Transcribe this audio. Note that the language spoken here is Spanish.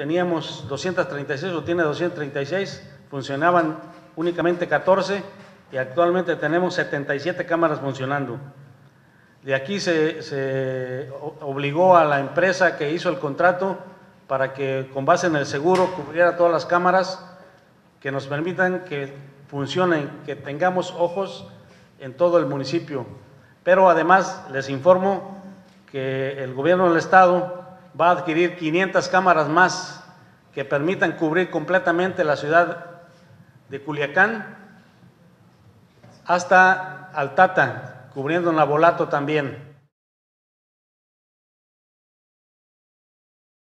teníamos 236 o tiene 236, funcionaban únicamente 14 y actualmente tenemos 77 cámaras funcionando. De aquí se, obligó a la empresa que hizo el contrato para que con base en el seguro cubriera todas las cámaras que nos permitan que funcionen, que tengamos ojos en todo el municipio. Pero además les informo que el gobierno del estado va a adquirir 500 cámaras más que permitan cubrir completamente la ciudad de Culiacán hasta Altata, cubriendo Nabolato también.